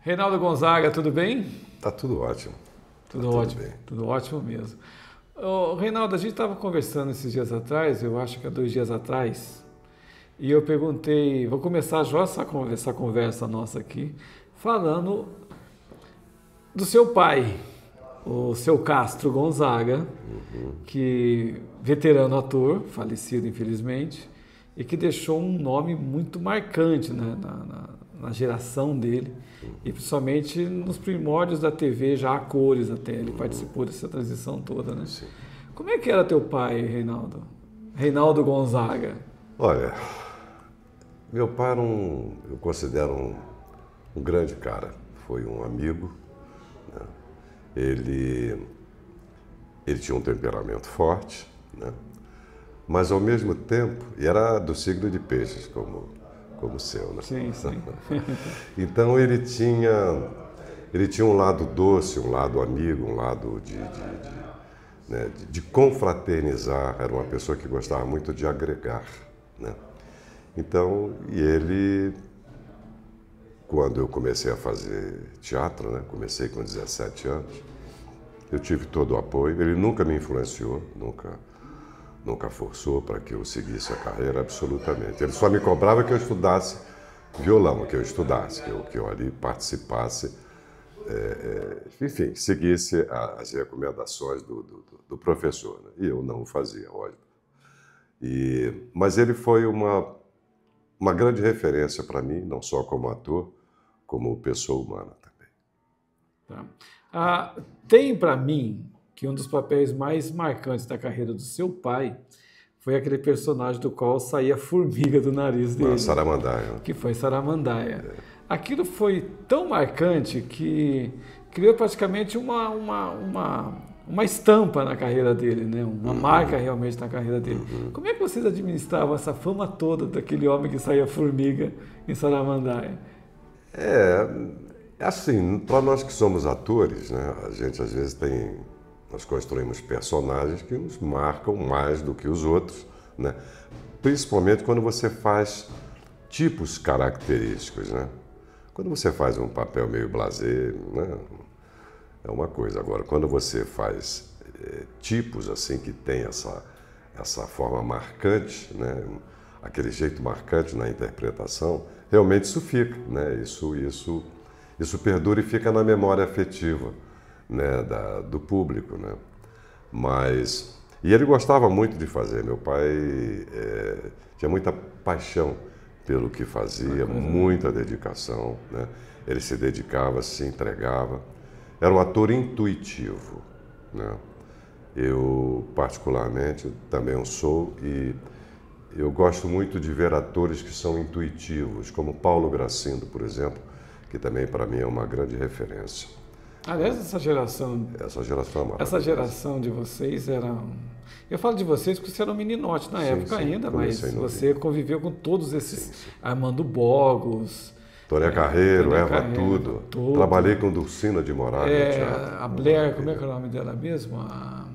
Reinaldo Gonzaga, tudo bem? Tá tudo ótimo. Tudo tá ótimo, tudo, tudo ótimo mesmo. Ô, Reinaldo, a gente estava conversando esses dias atrás, eu acho que há dois dias atrás, e eu perguntei, vou começar já essa conversa, essa conversa nossa aqui, falando do seu pai, o seu Castro Gonzaga, uhum. que veterano ator, falecido infelizmente, e que deixou um nome muito marcante né, na, na, na, geração dele, e principalmente nos primórdios da TV, já a cores até, ele participou dessa transição toda. Né? Sim. Como é que era teu pai, Reinaldo? Reinaldo Gonzaga. Olha, meu pai era um, eu considero um, um grande cara, foi um amigo, né? ele, ele tinha um temperamento forte, né? mas ao mesmo tempo, e era do signo de peixes, como, como o seu, né? Sim, sim. então ele tinha, ele tinha um lado doce, um lado amigo, um lado de, de, de, né, de, confraternizar, era uma pessoa que gostava muito de agregar, né? Então, e ele, quando eu comecei a fazer teatro, né, comecei com 17 anos, eu tive todo o apoio, ele nunca me influenciou, nunca nunca forçou para que eu seguisse a carreira absolutamente. Ele só me cobrava que eu estudasse violão, que eu estudasse, que eu, que eu ali participasse, é, é, enfim, seguisse as recomendações do, do, do professor. Né? E eu não o fazia, olha. E, mas ele foi uma, uma grande referência para mim, não só como ator, como pessoa humana também. Tá. Ah, tem para mim que um dos papéis mais marcantes da carreira do seu pai foi aquele personagem do qual saía formiga do nariz dele. Ah, Saramandaia. Que foi Saramandaia. É. Aquilo foi tão marcante que criou praticamente uma, uma, uma, uma estampa na carreira dele, né? uma uhum. marca realmente na carreira dele. Uhum. Como é que vocês administravam essa fama toda daquele homem que saía formiga em Saramandaia? É, assim, para nós que somos atores, né, a gente às vezes tem nós construímos personagens que nos marcam mais do que os outros, né? principalmente quando você faz tipos característicos. Né? Quando você faz um papel meio blazer, né? é uma coisa. Agora, quando você faz é, tipos assim que tem essa, essa forma marcante, né? aquele jeito marcante na interpretação, realmente isso fica, né? isso, isso, isso perdura e fica na memória afetiva né, da, do público, né? Mas e ele gostava muito de fazer. Meu pai é, tinha muita paixão pelo que fazia, muita dedicação, né? Ele se dedicava, se entregava. Era um ator intuitivo, né? Eu particularmente também o sou e eu gosto muito de ver atores que são intuitivos, como Paulo Gracindo, por exemplo, que também para mim é uma grande referência. Aliás, essa geração. Essa geração é Essa geração de vocês era. Eu falo de vocês porque você era um meninote na sim, época sim, ainda, mas você conviveu com todos esses. Sim, Armando Bogos. Tônia Carreiro, Tônia Eva Carreiro, tudo. tudo. Trabalhei com Dulcina de Moraes. É, a Blair, como é que é o nome dela mesmo? A...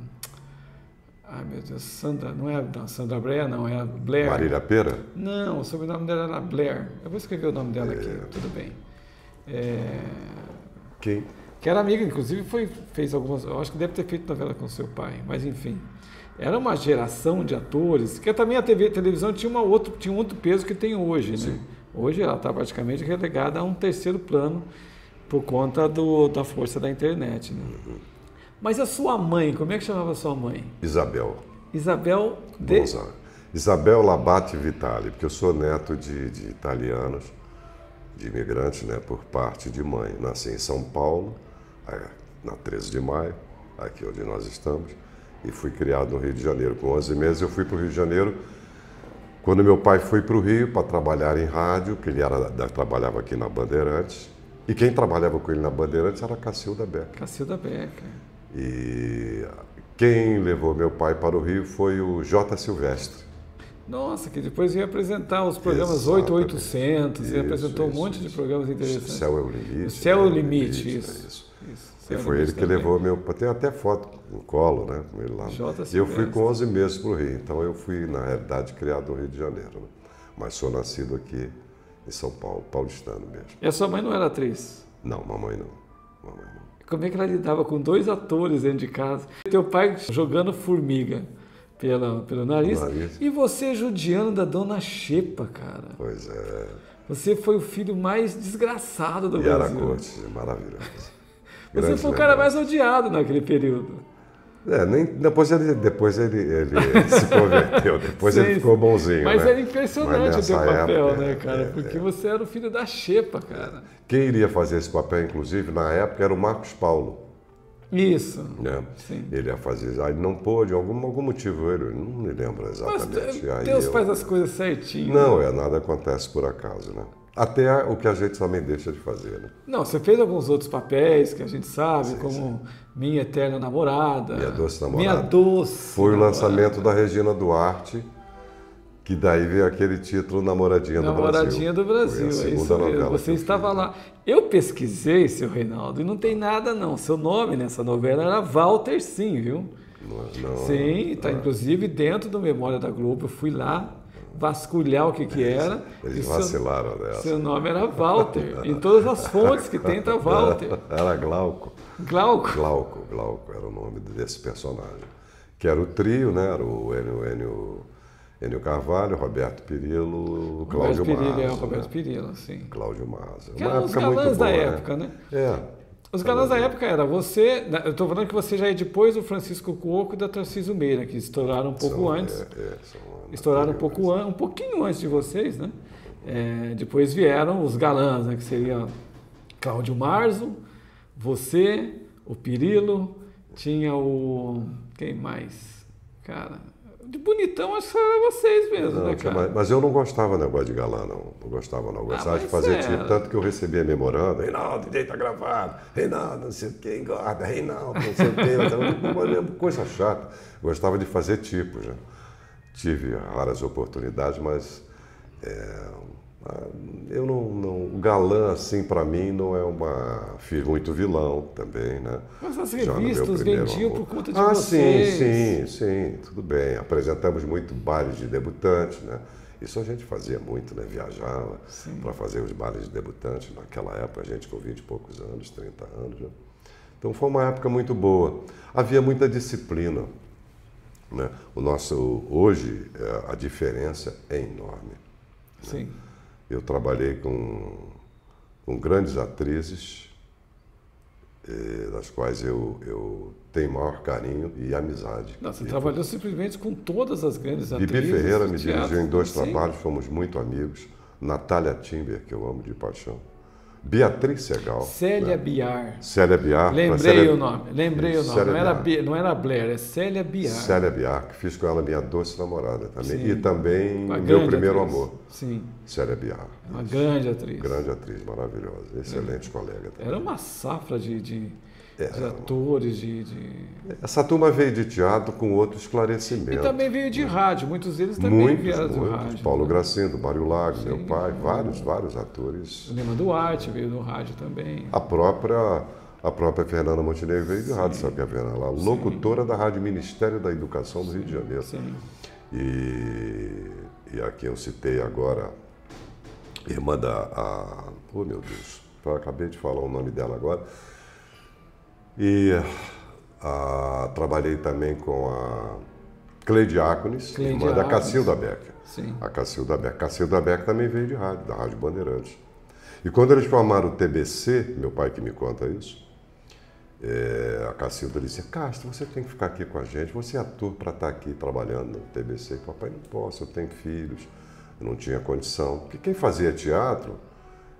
Ai meu Deus, Sandra, não é a Sandra Blair, não, é a Blair. Marília Pera? Não, o sobrenome dela era Blair. Eu vou escrever o nome dela é... aqui, tudo bem. É... Quem? Que era amiga, inclusive foi, fez algumas, eu acho que deve ter feito novela com seu pai, mas enfim. Era uma geração de atores, que também a TV, a televisão tinha, uma outro, tinha um outro peso que tem hoje, né? Hoje ela está praticamente relegada a um terceiro plano por conta do, da força da internet, né? Uhum. Mas a sua mãe, como é que chamava a sua mãe? Isabel. Isabel de... Gonzaga. Isabel Labate Vitali, porque eu sou neto de, de italianos, de imigrantes, né, por parte de mãe. Nasci em São Paulo, na 13 de maio, aqui onde nós estamos, e fui criado no Rio de Janeiro. Com 11 meses eu fui para o Rio de Janeiro. Quando meu pai foi para o Rio para trabalhar em rádio, que ele era, trabalhava aqui na Bandeirantes, e quem trabalhava com ele na Bandeirantes era Cacilda Becker. Cacilda Becker. E quem levou meu pai para o Rio foi o J. Silvestre. Nossa, que depois ia apresentar os programas Exatamente. 8800, e apresentou isso, um monte isso. de programas interessantes. O Céu é o Limite. O Céu é o Limite, limite isso. isso. Isso, e foi ele que também. levou meu. Tem até foto no colo, né? Com ele lá. e eu fui com 11 meses para o Rio. Então eu fui, na realidade, criado no Rio de Janeiro. Né? Mas sou nascido aqui em São Paulo, paulistano mesmo. E a sua mãe não era atriz? Não, mamãe não. Mamãe não. Como é que ela lidava com dois atores dentro de casa? Teu pai jogando formiga pela, pelo nariz, Nariz. e você judiando da dona Xepa, cara. Pois é. Você foi o filho mais desgraçado do E era Brasil. corte, maravilhoso. Você foi o cara mais odiado naquele período. É, nem, depois ele, depois ele, ele se converteu, depois ele Sim, ficou bonzinho. Mas né? era impressionante o Mas teu nessa papel, época, né, é, cara? é, Porque é. você era o filho da Xepa, cara. Quem iria fazer esse papel, inclusive, na época, era o Marcos Paulo. Isso. Né? Sim. Ele ia fazer. Aí não pôde, algum, algum motivo, ele não me lembro Mas exatamente. Aí Deus eu- faz as coisas certinho. Não, é, nada acontece por acaso, né? Até o que a gente também deixa de fazer, né? Não, você fez alguns outros papéis que a gente sabe, como Minha Eterna Namorada. Minha Doce Namorada. Minha Doce. Foi o Namorada. lançamento da Regina Duarte, que daí veio aquele título Namoradinha, Namoradinha do Brasil, Foi a é segunda isso mesmo. Você estava fiz, lá. Eu pesquisei, seu Reinaldo, e não tem nada não. Seu nome nessa novela era Walter Sim, viu? Não, não, Sim, está inclusive dentro do Memória da Globo. Eu fui lá vasculhar o que que era. Eles e seu, vacilaram dessa. seu nome era Walter. em todas as fontes que tem tá Walter. Era Glauco. Glauco. Glauco, Glauco era o nome desse personagem. Que era o trio, né? Era o Enio, Enio, Enio Carvalho, Roberto Pirillo, Cláudio Roberto é o Maza. Roberto né? Perillo, sim. Cláudio Maza. Que eram os galãs da boa, época, né? É. Os galãs da época era você, né, eu estou falando que você já é depois do Francisco Cuoco e da Tarcísio Meira, que estouraram um pouco São- antes. é, é, são estouraram um pouco an, um pouquinho antes de vocês, né? É, depois vieram os galãs, né? Que seria Cláudio Marzo, você, o Pirilo, tinha o quem mais, cara? De bonitão que era vocês mesmo, Não, né, tinha cara? mais- mas eu não gostava negócio de galã, não. Não gostava, não. Eu Gostava de mas fazer é. tipo, tanto que eu recebia memorando, Reinaldo, deita gravado, Reinaldo, não sei o que, engorda, Reinaldo, não sei o que, coisa chata. Gostava de fazer tipos, né? Tive raras oportunidades, mas é, ah, eu não, não. O galã, assim, para mim, não é uma. Fiz muito vilão também, né? Mas as revistas vendiam amor. por conta de ah, vocês. sim, sim, sim, tudo bem. Apresentamos muito bailes de debutantes, né? Isso a gente fazia muito, né? Viajava para fazer os bailes de debutantes. Naquela época, a gente com 20 e poucos anos, 30 anos. Né? Então foi uma época muito boa. Havia muita disciplina. Né? O nosso, hoje, é, a diferença é enorme. Sim. Eu trabalhei com, com grandes atrizes, eh, das quais eu, eu tenho maior carinho e amizade. Não, você E trabalhou simplesmente com todas as grandes Bibi atrizes. Ferreira me teatro, dirigiu em dois sim. trabalhos, fomos muito amigos. Natália Timber, que eu amo de paixão. Beatriz Segal. Célia né? Biar. Célia Biar. Lembrei Célia- o nome, lembrei o nome. Célia Não era, Biar. Bi- não era Blair, é Célia Biar. Célia Biar, que fiz com ela minha doce namorada também. Sim. E também Uma meu primeiro atriz. amor. Sim, Célia Biar. uma grande atriz. Grande atriz, maravilhosa. Excelente colega também. Era uma safra de, de, É. de atores, de, de- Essa turma veio de teatro com outro esclarecimento. E também veio de rádio, muitos deles também muitos, vieram do muitos. rádio. Paulo né? Gracindo, Mário Lago, meu pai, vários, vários atores. Lema Duarte veio do rádio também. A própria, a própria Fernanda Montenegro veio de rádio, sabe que é a Fernanda? Ela, locutora da Rádio Ministério da Educação do Rio de Janeiro. Sim. E, e aqui eu citei agora, irmã da. A, oh meu Deus, eu acabei de falar o nome dela agora. E ah, trabalhei também com a Cleide Ácones, Cleide irmã da. Cacilda Becker. Sim. A Cacilda Becker. Cacilda Becker também veio de rádio, da Rádio Bandeirantes. E quando eles formaram o TBC, meu pai que me conta isso, é, a Cacilda disse, Castro, você tem que ficar aqui com a gente, você é ator para estar aqui trabalhando no TBC. Papai, não posso, eu tenho filhos, eu não tinha condição. Porque quem fazia teatro,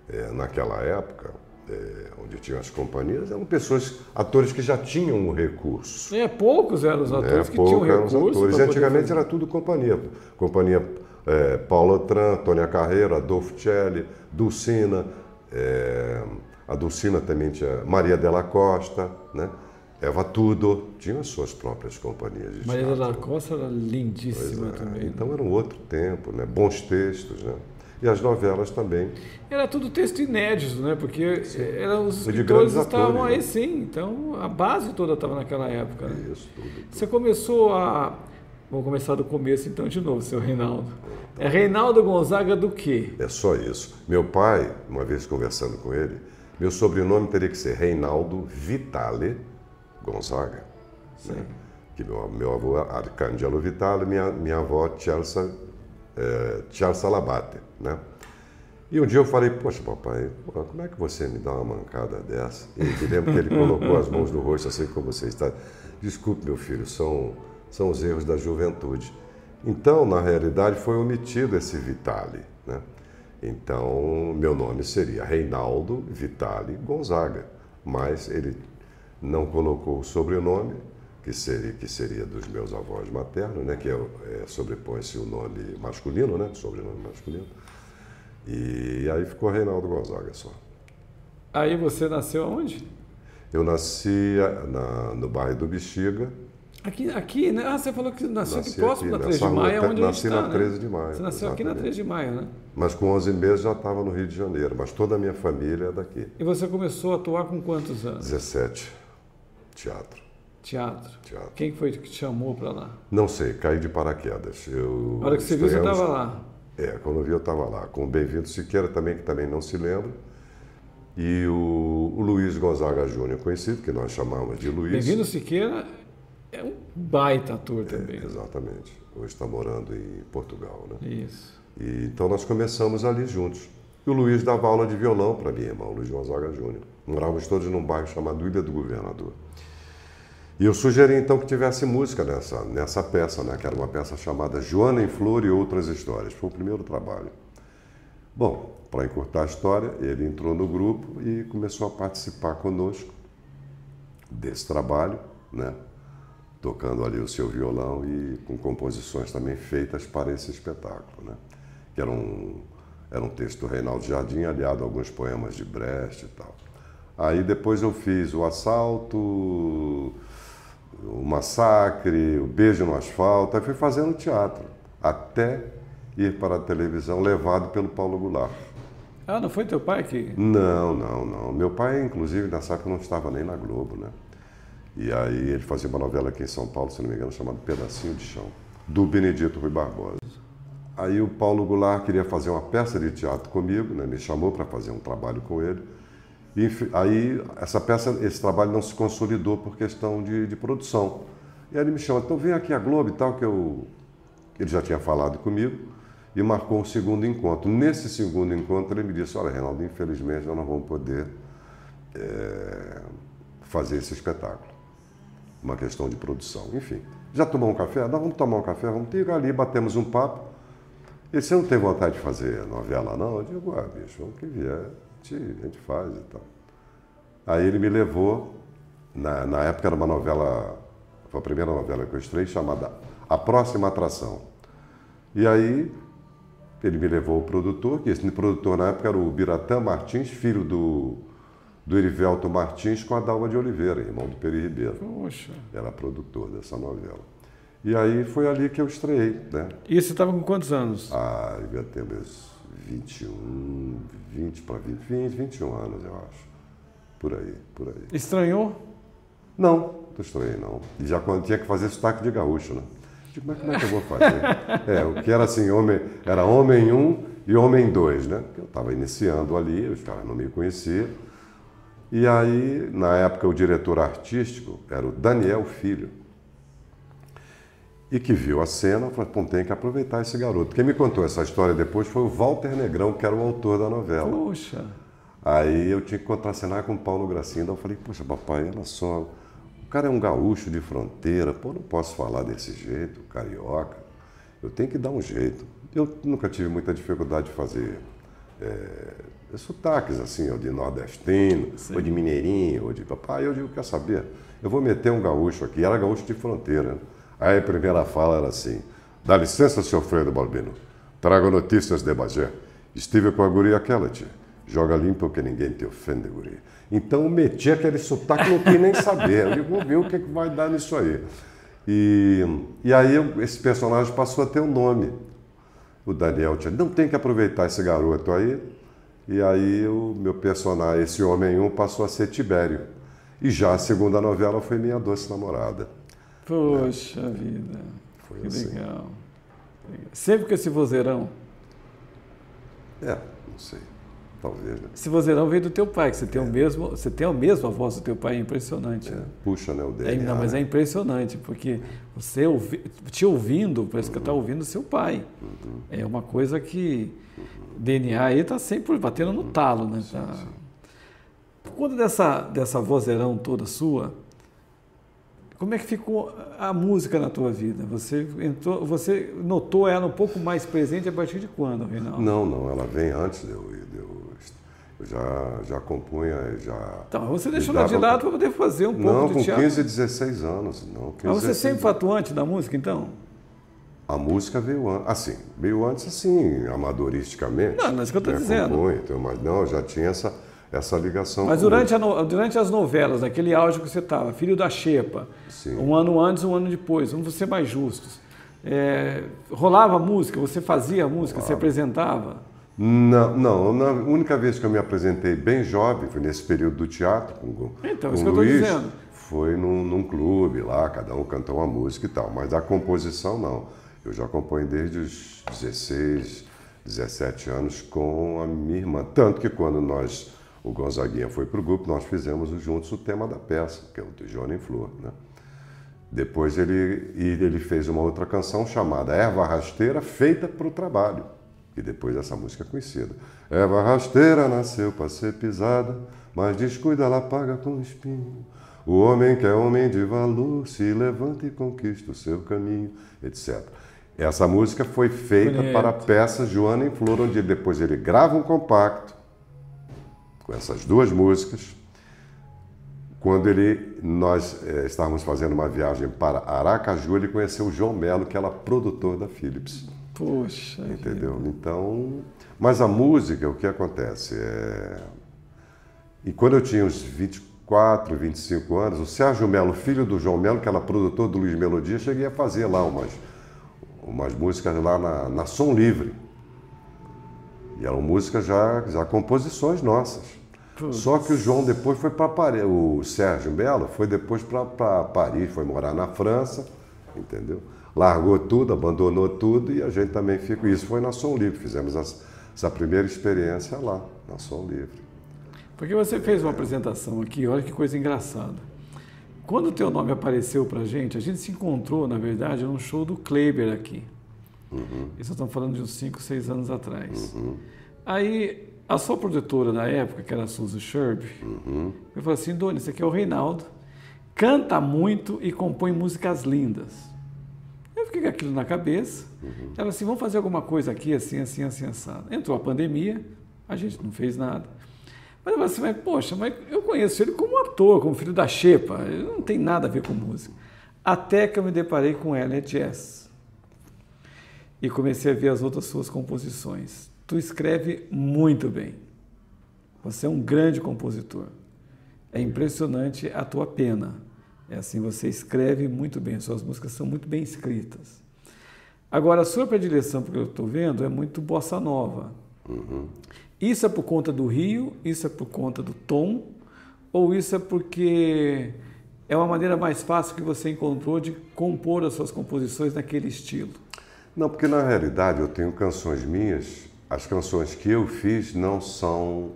é, naquela época, é, onde tinham as companhias, eram pessoas, atores que já tinham um recurso. É, poucos eram os atores É, que tinham eram recurso. atores. E antigamente fazer. era tudo companhia. Companhia é, Paula Tran, Tônia Carreiro, Adolfo Celli, Dulcina. é, a Dulcina também tinha Maria Della Costa, né? Eva Tudor. Tinham as suas próprias companhias de Maria da Costa era lindíssima é, também. né? Então era um outro tempo, né? Bons textos, né? E as novelas também. Era tudo texto inédito, né? Porque eram os escritores estavam atores, aí né? sim. Então a base toda estava naquela época. né? Isso, tudo. Você começou a. Vamos começar do começo então de novo, seu Reinaldo. É Reinaldo Gonzaga do quê? É só isso. Meu pai, uma vez conversando com ele, Meu sobrenome teria que ser Reinaldo Vitale Gonzaga. Né? Que meu, meu avô Arcangelo Vitale, minha, minha avó Chelsea, é, Chelsea Labate, né? E um dia eu falei, poxa papai, como é que você me dá uma mancada dessa? E eu lembro que ele colocou as mãos no rosto assim como você está. Desculpe meu filho, são, são os erros da juventude. Então, na realidade, foi omitido esse Vitale, né? Então, meu nome seria Reinaldo Vitale Gonzaga, mas ele não colocou o sobrenome, que seria, que seria dos meus avós maternos, né? que é, é, sobrepõe-se o nome masculino, né? sobrenome masculino. E aí ficou Reinaldo Gonzaga só. Aí você nasceu aonde? Eu nasci na, no bairro do Bexiga, Aqui, aqui, né? Ah, você falou que nasceu aqui próximo da 13 de maio, rua, onde nasci na está, 13 né? de maio. Você nasceu exatamente. aqui na 13 de maio, né? Mas com 11 meses já estava no Rio de Janeiro, mas toda a minha família é daqui. E você começou a atuar com quantos anos? 17. Teatro. Teatro. Teatro. Quem foi que te chamou para lá? Não sei, caí de paraquedas. Eu A hora que você viu, você estava lá. É, quando eu vi eu estava lá. Com o Bem-vindo Siqueira também, que também não se lembra. E o, o Luiz Gonzaga Júnior, conhecido, que nós chamamos de Luiz. Bem-vindo Siqueira é um baita ator É, também. exatamente. Hoje está morando em Portugal, né? Isso. E, então nós começamos ali juntos. E o Luiz dava aula de violão para minha irmã, o Luiz Gonzaga Júnior. Morávamos todos num bairro chamado Ilha do Governador. E eu sugeri então que tivesse música nessa, nessa peça, né? que era uma peça chamada Joana em Flor e Outras Histórias. Foi o primeiro trabalho. Bom, para encurtar a história, ele entrou no grupo e começou a participar conosco desse trabalho, né? tocando ali o seu violão e com composições também feitas para esse espetáculo, né? que era um, era um texto do Reinaldo Jardim aliado a alguns poemas de Brecht e tal. Aí depois eu fiz o Assalto, o Massacre, o Beijo no Asfalto, aí fui fazendo teatro, até ir para a televisão levado pelo Paulo Goulart. Ah, não foi teu pai que. Não, não, não. Meu pai, inclusive, nessa época não estava nem na Globo, né? E aí ele fazia uma novela aqui em São Paulo, se não me engano, chamada Pedacinho de Chão, do Benedito Rui Barbosa. Aí o Paulo Goulart queria fazer uma peça de teatro comigo, né? me chamou para fazer um trabalho com ele. E aí essa peça, esse trabalho não se consolidou por questão de, de produção. E aí ele me chamou, então vem aqui a Globo e tal, que eu ele já tinha falado comigo e marcou um segundo encontro. Nesse segundo encontro ele me disse, olha Reinaldo, infelizmente nós não vamos poder eh, fazer esse espetáculo. Uma questão de produção. Enfim, já tomou um café? Não, vamos tomar um café, vamos ter ali, batemos um papo. Disse, você não tem vontade de fazer novela não? Eu digo, ah, bicho, o que vier, gente, a gente faz e tal. Aí ele me levou, na, na época era uma novela, foi a primeira novela que eu estrei, chamada A Próxima Atração. E aí ele me levou o produtor, que esse produtor na época era o Biratã Martins, filho do, do Erivelto Martins com a Dalma de Oliveira, irmão do Peri Ribeiro. Poxa. Era produtor dessa novela. E aí foi ali que eu estreiei, né? E você estava com quantos anos? Ah, eu devia ter meus 21, 20 para 20, 20, 21 anos, eu acho. Por aí, por aí. Estranhou? Não, não estranhei não. E já quando tinha que fazer sotaque de gaúcho, né? Digo, mas como é que eu vou fazer? é, o que era assim, homem, era homem um e homem dois, né? Eu estava iniciando ali, os caras não me conheciam. E aí, na época, o diretor artístico era o Daniel Filho. E que viu a cena, falou, pô, tem que aproveitar esse garoto. Quem me contou essa história depois foi o Walter Negrão, que era o autor da novela. Poxa. Aí eu tinha que contracenar com o Paulo Gracinda. Eu falei, poxa, papai, olha só, o cara é um gaúcho de fronteira, pô, não posso falar desse jeito, carioca. Eu tenho que dar um jeito. Eu nunca tive muita dificuldade de fazer é, sotaques assim, ou de nordestino, ou de mineirinho, ou de papai. Eu digo, quer saber? Eu vou meter um gaúcho aqui. Era gaúcho de fronteira. Aí a primeira fala era assim: dá licença, seu Fredo Balbino. Trago notícias de Bagé. Estive com a guria aquela, tia. Joga limpo que ninguém te ofende, guria. Então meti aquele sotaque, não quis nem saber. Eu digo, vamos ver o que, é que vai dar nisso aí. E, e aí esse personagem passou a ter um nome. O Daniel tinha, não tem que aproveitar esse garoto aí. E aí o meu personagem, esse homem um, passou a ser Tibério. E já a segunda novela foi Minha Doce Namorada. Poxa vida. Foi Que assim. legal. Sempre com esse vozeirão. É, não sei. talvez. Né? Esse vozeirão veio do teu pai, que você tem, é. o mesmo, você tem a mesma voz do teu pai, é impressionante. É. Né? Puxa, né, o DNA. É, não, mas é né? impressionante, porque você ouvi, te ouvindo, parece uhum. que está ouvindo seu pai. Uhum. É uma coisa que uhum. DNA aí está sempre batendo no uhum. talo, né? Sim, tá... sim. Por conta dessa, dessa vozeirão toda sua, como é que ficou a música na tua vida? Você entrou, você notou ela um pouco mais presente a partir de quando, Reinaldo? Não, não, ela vem antes de eu, de eu, eu já, já compunha, já... Então, você deixou ela de lado para poder fazer um pouco de teatro? Não, com 15, 16 anos. Não, 15, Mas você sempre foi atuante da música, então? A música veio antes, assim, veio antes assim, amadoristicamente. Não, mas é o que eu estou né, dizendo. Compunha, então, mas não, já tinha essa essa ligação. Mas durante, durante as novelas, naquele auge que você estava, Filho da Xepa, Sim. um ano antes, um ano depois, vamos ser mais justos. É, rolava música, você fazia música, rolava. se apresentava? Não, não, a única vez que eu me apresentei bem jovem foi nesse período do teatro com, então, com isso Luiz, que eu estou dizendo. Foi num, num clube lá, cada um cantou uma música e tal, mas a composição não. Eu já componho desde os 16, 17 anos com a minha irmã. Tanto que quando nós o Gonzaguinha foi para o grupo, nós fizemos juntos o tema da peça, que é o de Johnny Flor. Né? Depois ele, ele fez uma outra canção chamada Erva Rasteira, feita para o trabalho. E depois essa música é conhecida. Erva rasteira nasceu para ser pisada, mas descuida, ela paga com espinho. O homem que é homem de valor se levanta e conquista o seu caminho, etc. Essa música foi feita Bonito. para a peça Joana em Flor, onde depois ele grava um compacto com essas duas músicas, quando ele, nós é, estávamos fazendo uma viagem para Aracaju, ele conheceu o João Melo, que era produtor da Philips. Poxa. Entendeu? Vida. Então, mas a música, o que acontece? É... E quando eu tinha uns 24, 25 anos, o Sérgio Melo, filho do João Melo, que era produtor do Luiz Melodia, cheguei a fazer lá umas, umas músicas lá na, na Som Livre. E eram músicas já, já composições nossas. Putz. Só que o João depois foi para Paris, o Sérgio Belo foi depois para Paris, foi morar na França, entendeu? Largou tudo, abandonou tudo e a gente também ficou. Isso foi na Som Livre, fizemos as, essa primeira experiência lá, na Som Livre. Porque você fez uma apresentação aqui, olha que coisa engraçada. Quando o teu nome apareceu para a gente, a gente se encontrou, na verdade, num show do Kleber aqui. Uhum. Isso estamos falando de uns 5, 6 anos atrás. Uhum. Aí, a sua produtora na época, que era a Suzy Sherb, uhum. eu falei assim, Doni, esse aqui é o Reinaldo, canta muito e compõe músicas lindas. Eu fiquei com aquilo na cabeça. Uhum. Ela assim, vamos fazer alguma coisa aqui, assim, assim, assim, assado. Entrou a pandemia, a gente não fez nada. Mas eu falei assim, mas, poxa, mas eu conheço ele como ator, como filho da Xepa, ele não tem nada a ver com música. Até que eu me deparei com Elliot Jazz e comecei a ver as outras suas composições. Tu escreve muito bem. Você é um grande compositor. É impressionante a tua pena. É assim, você escreve muito bem, suas músicas são muito bem escritas. Agora, a sua predileção, porque eu estou vendo, é muito bossa nova. Uhum. Isso é por conta do Rio, isso é por conta do tom, ou isso é porque é uma maneira mais fácil que você encontrou de compor as suas composições naquele estilo? Não, porque na realidade eu tenho canções minhas, as canções que eu fiz não são,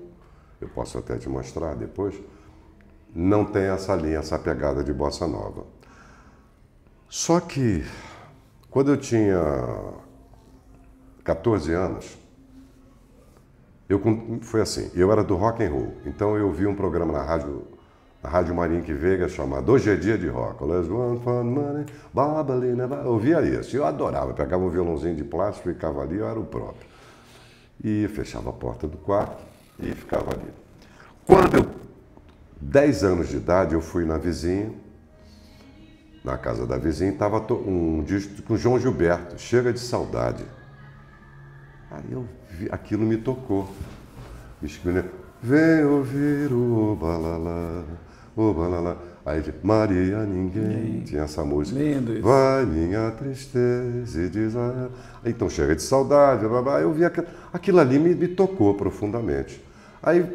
eu posso até te mostrar depois, não tem essa linha, essa pegada de bossa nova. Só que quando eu tinha 14 anos, eu foi assim, eu era do rock and roll, então eu vi um programa na rádio a Rádio Marinque Veiga chamada Hoje é Dia de Rock. Let's run for money, babalina. Eu ouvia isso, eu adorava. Pegava um violãozinho de plástico, ficava ali, eu era o próprio. E fechava a porta do quarto e ficava ali. Quando eu, 10 anos de idade, eu fui na vizinha, na casa da vizinha, estava um disco com João Gilberto, Chega de Saudade. Aí eu vi, aquilo me tocou. Vem ouvir o balalá o banana. Aí de Maria Ninguém, tinha essa música. Lindo isso. Vai minha tristeza e diz a Então chega de saudade, eu vi aquilo, aquilo ali me, me tocou profundamente. Aí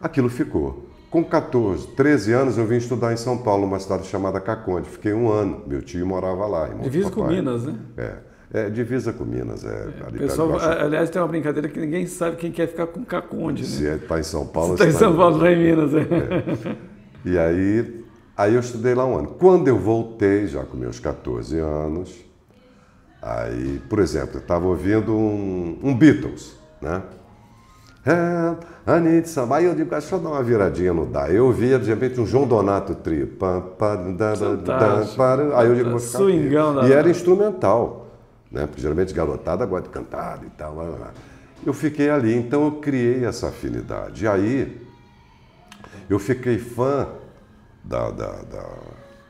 aquilo ficou. Com 14, 13 anos eu vim estudar em São Paulo, uma cidade chamada Caconde. Fiquei um ano. Meu tio morava lá. Divisa com Minas, né? É. É divisa com Minas, é. Ali pessoal, aliás, tem uma brincadeira que ninguém sabe quem quer ficar com Caconde. Né? Se está em São Paulo. Está em São Paulo, está em Minas. É. E aí, aí eu estudei lá um ano. Quando eu voltei, já com meus 14 anos, aí, por exemplo, eu estava ouvindo um, um Beatles, né? É. Aí eu digo, deixa eu dar uma viradinha no Dá. Eu ouvia, de repente, um João Donato trio. Aí eu digo, vou ficar Swingão E era instrumental, né? Porque geralmente garotada gosta de cantar e tal. Eu fiquei ali, então eu criei essa afinidade. E aí eu fiquei fã da, da, da...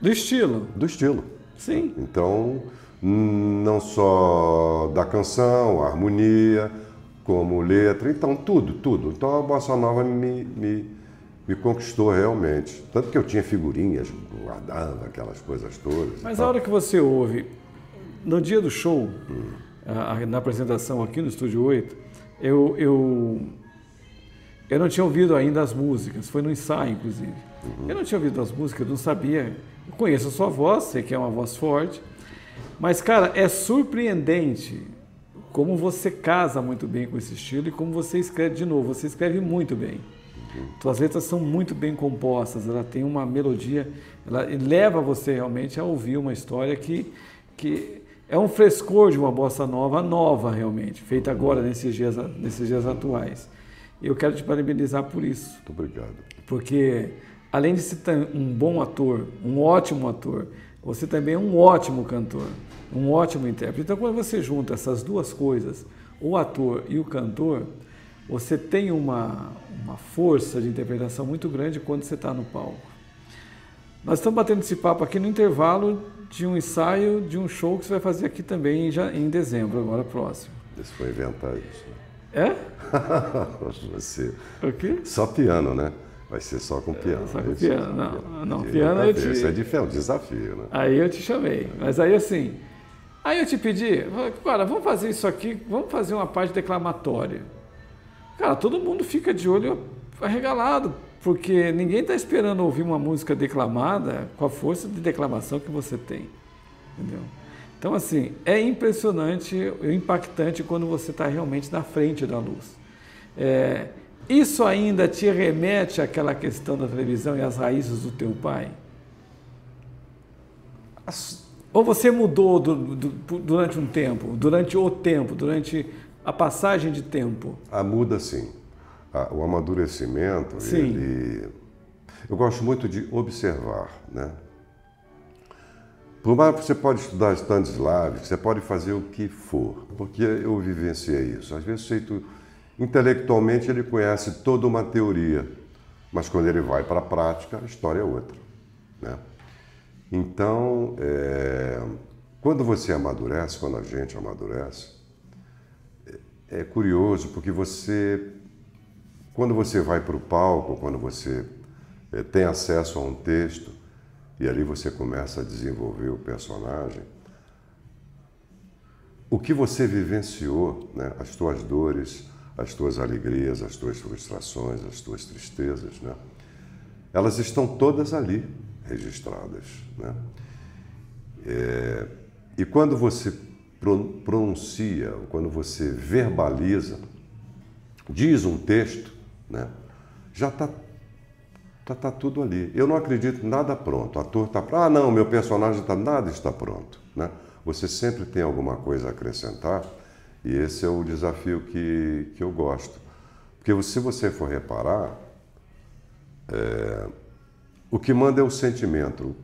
do estilo. Do estilo. Sim. Então, não só da canção, a harmonia como letra, então tudo, tudo. Então a bossa nova me, me, me conquistou realmente. Tanto que eu tinha figurinhas, guardava aquelas coisas todas. Mas a hora que você ouve, no dia do show, hum. a, na apresentação aqui no Estúdio 8, eu, eu, eu não tinha ouvido ainda as músicas, foi no ensaio, inclusive. Uhum. Eu não tinha ouvido as músicas, não sabia. Eu conheço a sua voz, sei que é uma voz forte. Mas, cara, é surpreendente como você casa muito bem com esse estilo e como você escreve de novo. Você escreve muito bem. Uhum. Suas letras são muito bem compostas, ela tem uma melodia, ela leva você realmente a ouvir uma história que, que é um frescor de uma bossa nova, nova realmente, feita agora nesses dias, nesses dias atuais. E eu quero te parabenizar por isso. Muito obrigado. Porque além de ser um bom ator, um ótimo ator, você também é um ótimo cantor um ótimo intérprete. Então, quando você junta essas duas coisas, o ator e o cantor, você tem uma, uma força de interpretação muito grande quando você está no palco. Nós estamos batendo esse papo aqui no intervalo de um ensaio de um show que você vai fazer aqui também já em dezembro, agora próximo. Isso foi inventar isso. É? você. O quê? Só piano, né? Vai ser só com piano. Só com piano. Não, não, piano eu te... Isso é, é um desafio, né? Aí eu te chamei. Mas aí assim, Aí eu te pedi, cara, vamos fazer isso aqui, vamos fazer uma parte declamatória. Cara, todo mundo fica de olho arregalado, porque ninguém está esperando ouvir uma música declamada com a força de declamação que você tem. Entendeu? Então, assim, é impressionante, é impactante quando você está realmente na frente da luz. É, isso ainda te remete àquela questão da televisão e às raízes do teu pai? As ou você mudou do, do, durante um tempo, durante o tempo, durante a passagem de tempo? Ah, muda sim. Ah, o amadurecimento, sim. ele. Eu gosto muito de observar, né? Por mais que você pode estudar Stanislavski, você pode fazer o que for, porque eu vivenciei isso. Às vezes, feito intelectualmente, ele conhece toda uma teoria, mas quando ele vai para a prática, a história é outra, né? Então, é, quando você amadurece, quando a gente amadurece, é, é curioso porque você, quando você vai para o palco, quando você é, tem acesso a um texto e ali você começa a desenvolver o personagem, o que você vivenciou, né, as tuas dores, as tuas alegrias, as tuas frustrações, as tuas tristezas, né, elas estão todas ali registradas. Né? É, e quando você pronuncia, quando você verbaliza, diz um texto, né? já está tá, tá tudo ali. Eu não acredito nada pronto. O ator está ah não, meu personagem está nada está pronto, né? Você sempre tem alguma coisa a acrescentar e esse é o desafio que, que eu gosto, porque se você for reparar, é, o que manda é o sentimento.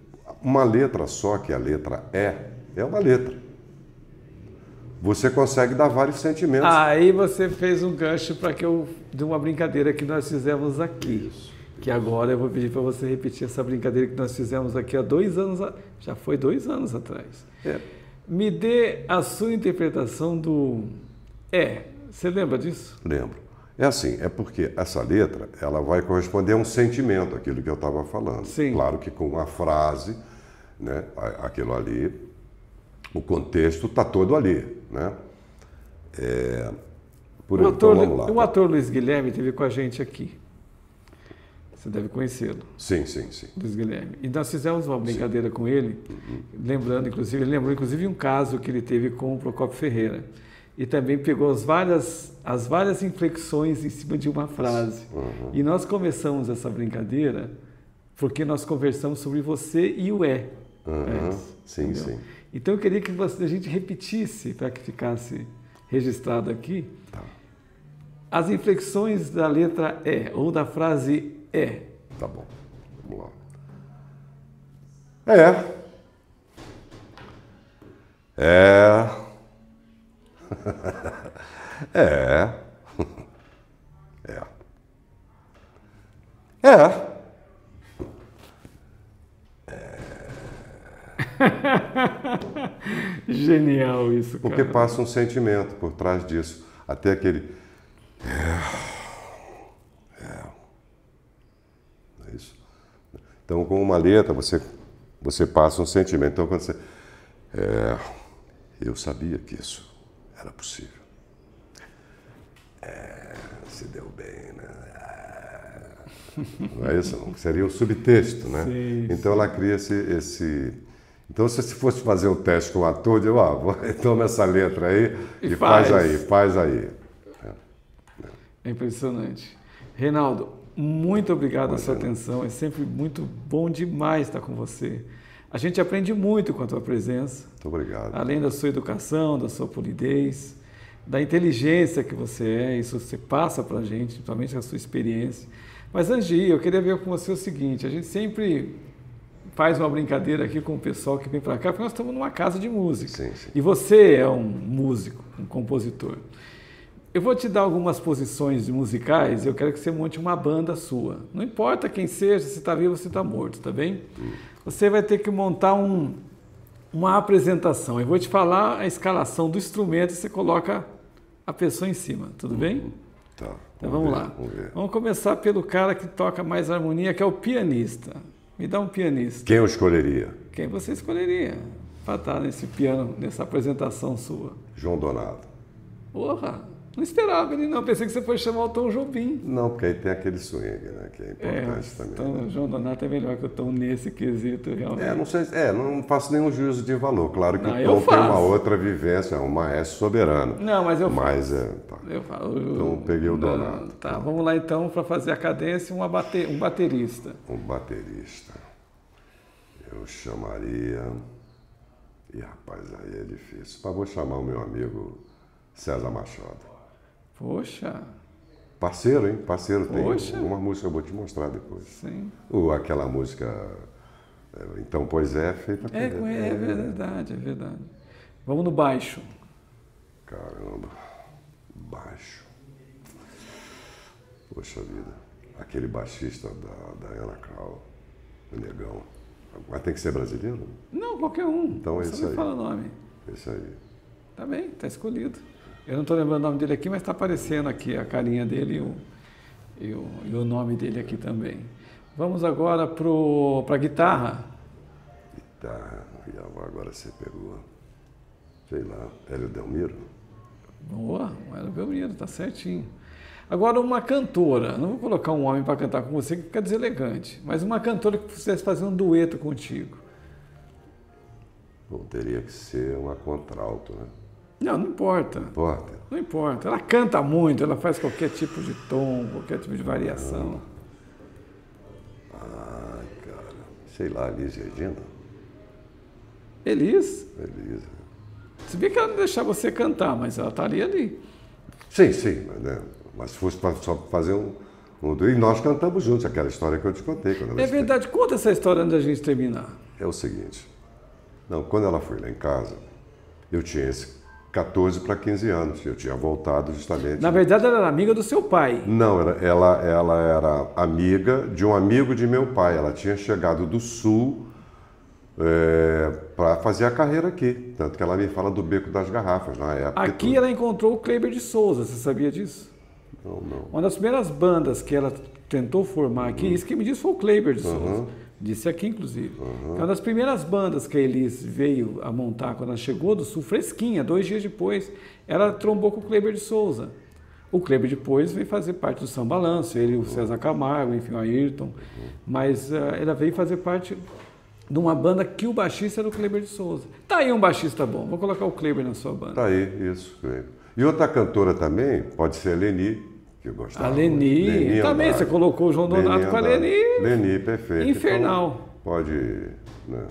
Uma letra só, que é a letra E, é uma letra. Você consegue dar vários sentimentos. Aí você fez um gancho para que eu de uma brincadeira que nós fizemos aqui. Isso. Que agora eu vou pedir para você repetir essa brincadeira que nós fizemos aqui há dois anos, já foi dois anos atrás. É. Me dê a sua interpretação do é. Você lembra disso? Lembro. É assim, é porque essa letra ela vai corresponder a um sentimento, aquilo que eu estava falando. Sim. Claro que com a frase, né, aquilo ali, o contexto está todo ali, né? É, por o, ator, então, vamos lá. o ator Luiz Guilherme esteve com a gente aqui. Você deve conhecê-lo. Sim, sim, sim. Luiz Guilherme. E nós fizemos uma brincadeira sim. com ele, uhum. lembrando, inclusive, ele lembrou inclusive um caso que ele teve com o Procopio Ferreira. E também pegou as várias, as várias inflexões em cima de uma frase. Uhum. E nós começamos essa brincadeira porque nós conversamos sobre você e o é. Uhum. é sim, entendeu? sim. Então eu queria que você, a gente repetisse, para que ficasse registrado aqui, tá. as inflexões da letra E ou da frase é. Tá bom. Vamos lá. É. É. é. É. É. Genial isso, Porque passa um sentimento por trás disso. Até aquele. É. É isso. Então, com uma letra, você, você passa um sentimento. Então, quando você. É, eu sabia que isso era possível. É, se deu bem, né? É, não é isso? Seria o subtexto, né? Sim, então, ela cria esse, esse então, se você fosse fazer um teste com o ator, eu ah, toma essa letra aí e, e faz. faz. aí, faz aí. É, é impressionante. Reinaldo, muito obrigado pela sua atenção. É sempre muito bom demais estar com você. A gente aprende muito com a tua presença. Muito obrigado. Além da sua educação, da sua polidez, da inteligência que você é, isso você passa para a gente, principalmente a sua experiência. Mas antes de ir, eu queria ver com você o seguinte: a gente sempre faz uma brincadeira aqui com o pessoal que vem para cá, porque nós estamos numa casa de música. Sim, sim. E você é um músico, um compositor. Eu vou te dar algumas posições musicais e eu quero que você monte uma banda sua. Não importa quem seja, se está vivo ou se está morto, tá bem? Você vai ter que montar um, uma apresentação. Eu vou te falar a escalação do instrumento e você coloca a pessoa em cima, tudo bem? Uhum. Tá. Então vamos, ver, lá. Vamos, vamos, começar pelo cara que toca mais harmonia, que é o pianista. Me dá um pianista. Quem eu escolheria? Quem você escolheria para estar nesse piano, nessa apresentação sua? João Donato. Porra! Não esperava ele não, pensei que você fosse chamar o Tom Jobim. Não, porque aí tem aquele swing, né? Que é importante é, também. Então, né? João Donato é melhor que o Tom nesse quesito, realmente. É, não sei, é, não faço nenhum juízo de valor. Claro que não, o Tom tem uma outra vivência, é um maestro soberano. Não, mas eu mas, faço. É, tá. Eu falo. Então peguei o Donato. Tá, vamos lá então para fazer a cadência um, abate, um baterista. Um baterista. Eu chamaria. E rapaz, aí é difícil. Mas vou chamar o meu amigo César Machado. Poxa. Parceiro, hein? Parceiro. Tem Poxa. uma música, eu vou te mostrar depois. Sim. Ou aquela música. É, então, pois é, feita é, com é, é verdade, é verdade. Vamos no baixo. Caramba. Baixo. Poxa vida. Aquele baixista da, da Ana Cal, o Negão. Mas tem que ser brasileiro? Não, qualquer um. Então é esse aí. fala o nome. Esse aí. Tá bem, tá escolhido. Eu não estou lembrando o nome dele aqui, mas está aparecendo aqui a carinha dele e o, e o, e o nome dele aqui também. Vamos agora para a guitarra. Guitarra, agora você pegou, sei lá, Hélio Delmiro. Boa, Hélio Delmiro, tá certinho. Agora, uma cantora, não vou colocar um homem para cantar com você, que fica deselegante, mas uma cantora que pudesse fazer um dueto contigo. Bom, teria que ser uma contralto, né? Não, não importa. Não importa. Não importa. Ela canta muito, ela faz qualquer tipo de tom, qualquer tipo de variação. Ah, cara. Sei lá, Elis Regina. Elis? Elis. Se bem que ela não deixar você cantar, mas ela estaria ali. Sim, sim. Mas, né? mas se fosse só fazer um, um. E nós cantamos juntos, aquela história que eu te contei. é verdade. Conta essa história antes da gente terminar. É o seguinte. Não, quando ela foi lá em casa, eu tinha esse 14 para 15 anos. Eu tinha voltado justamente. Na verdade, ela era amiga do seu pai. Não, ela, ela era amiga de um amigo de meu pai. Ela tinha chegado do Sul é, para fazer a carreira aqui. Tanto que ela me fala do Beco das Garrafas na época. Aqui ela encontrou o Kleber de Souza, você sabia disso? Não, não. Uma das primeiras bandas que ela tentou formar aqui, uhum. isso que me disse foi o Kleber de Souza. Uhum. Disse aqui, inclusive. Uhum. É uma das primeiras bandas que a Elis veio a montar quando ela chegou do Sul, fresquinha, dois dias depois, ela trombou com o Kleber de Souza. O Kleber depois veio fazer parte do São Balanço, ele, o César Camargo, enfim, o Ayrton. Mas uh, ela veio fazer parte de uma banda que o baixista era o Kleber de Souza. Tá aí um baixista bom, vou colocar o Kleber na sua banda. Tá aí, isso, Kleber. E outra cantora também, pode ser a Leni, que eu gostava. A Leni, Leni também, você colocou o João Donato com a Leni. Leni, perfeito. Infernal. Então, pode, né?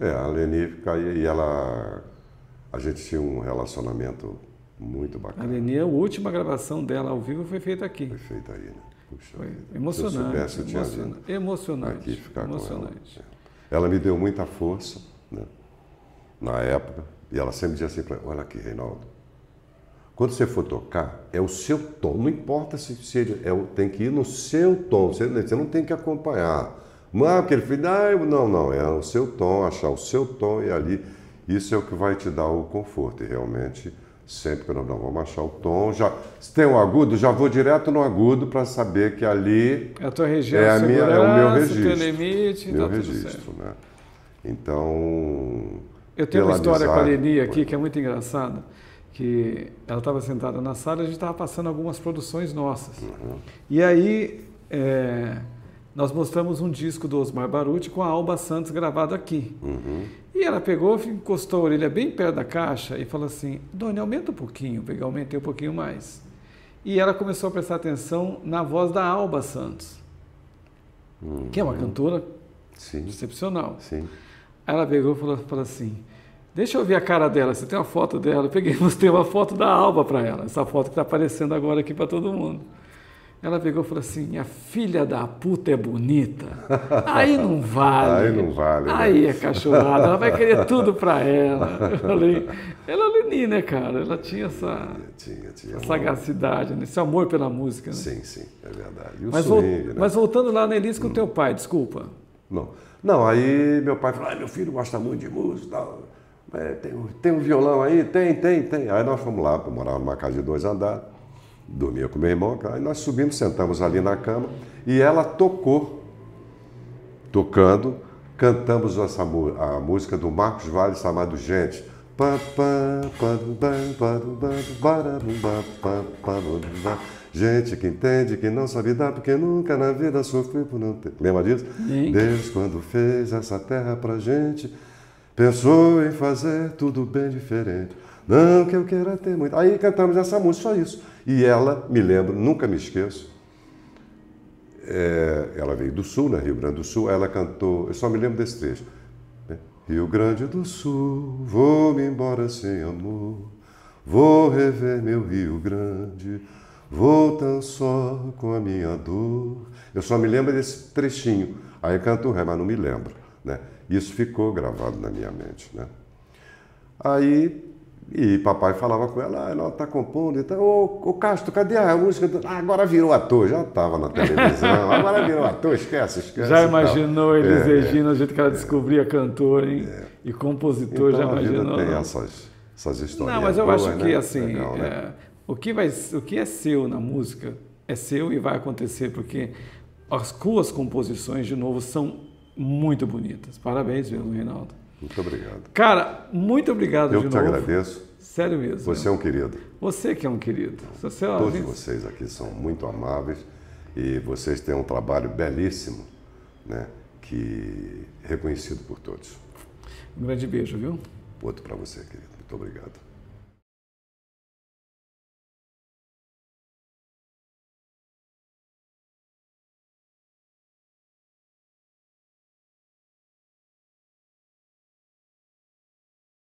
É, a Leni fica aí, e ela, a gente tinha um relacionamento muito bacana. A Leni, a última gravação dela ao vivo foi feita aqui. Foi feita aí, né? Puxa, foi emocionante. Se eu soubesse, eu tinha emocionante. emocionante. Aqui ficar emocionante. com ela. Ela me deu muita força, né? Na época, e ela sempre dizia assim para olha aqui, Reinaldo, quando você for tocar, é o seu tom, não importa se, se ele, é, tem que ir no seu tom, você, você não tem que acompanhar. Não é aquele filho, ah, não, não, é o seu tom, achar o seu tom e ali, isso é o que vai te dar o conforto. E realmente, sempre que nós não vamos achar o tom, já, se tem um agudo, já vou direto no agudo para saber que ali é a tua região, é, a minha, é o meu registro, limite, meu tá registro, né? Então, eu tenho uma história com a Leni aqui que é muito engraçada que ela estava sentada na sala a gente estava passando algumas produções nossas. Uhum. E aí é, nós mostramos um disco do Osmar Baruti com a Alba Santos gravado aqui. Uhum. E ela pegou, encostou a orelha bem perto da caixa e falou assim: Dona, aumenta um pouquinho. Eu peguei, aumentei um pouquinho mais. E ela começou a prestar atenção na voz da Alba Santos, uhum. que é uma cantora Sim. excepcional. Sim. Ela pegou e falou, falou assim: Deixa eu ver a cara dela. Você tem uma foto dela? Eu peguei, mostrei uma foto da Alba para ela. Essa foto que está aparecendo agora aqui para todo mundo. Ela pegou e falou assim: a filha da puta é bonita. Aí não vale. Aí não vale. Né? Aí é cachorrada. Ela vai querer tudo para ela. Eu falei, ela é Leni, né, cara? Ela tinha essa tinha, tinha sagacidade, né? esse amor pela música. Né? Sim, sim, é verdade. Mas, swing, né? mas, voltando lá na Elis com hum. teu pai, desculpa. Não. Não, aí meu pai falou: ah, meu filho gosta muito de música. Tal. É, tem, tem um violão aí? Tem, tem, tem. Aí nós fomos lá, morava numa casa de dois andares, dormia com meu irmão, aí nós subimos, sentamos ali na cama e ela tocou, tocando, cantamos essa, a música do Marcos Vale chamada Gente. Gente que entende que não sabe dar porque nunca na vida sofreu por não ter. Lembra disso? Sim. Deus, quando fez essa terra pra gente, Pensou em fazer tudo bem diferente. Não que eu queira ter muito. Aí cantamos essa música, só isso. E ela, me lembro, nunca me esqueço. É, ela veio do Sul, né? Rio Grande do Sul. Ela cantou, eu só me lembro desse trecho. Né? Rio Grande do Sul, vou-me embora sem amor. Vou rever meu Rio Grande, vou tão só com a minha dor. Eu só me lembro desse trechinho. Aí canto o ré, mas não me lembro. Né? Isso ficou gravado na minha mente. Né? Aí, e papai falava com ela, ah, ela está compondo, então, ô, ô Castro, cadê a música? Ah, agora virou ator, já estava na televisão, agora virou ator, esquece, esquece. Já imaginou ele exigindo é, a gente que ela descobria cantor hein? É. e compositor, então, já imaginou? tem essas, essas histórias. Não, mas eu boas, acho que né? assim, Legal, né? é, o, que vai, o que é seu na música é seu e vai acontecer, porque as suas composições, de novo, são muito bonitas. Parabéns mesmo, Reinaldo. Muito obrigado. Cara, muito obrigado Eu de te novo. agradeço. Sério mesmo. Você é um querido. Você que é um querido. Você, ó, Todos vocês aqui são muito amáveis e vocês têm um trabalho belíssimo, né? Que é reconhecido por todos. Um grande beijo, viu? Outro para você, querido. Muito obrigado.